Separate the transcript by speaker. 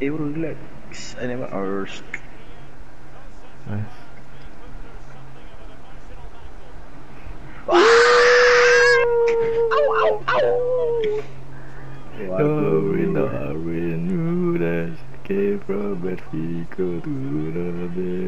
Speaker 1: Hey, relax. I never ask.
Speaker 2: Nice. ow, ow, ow. Why glory, Going Darwin, who came from Mexico to the Americas.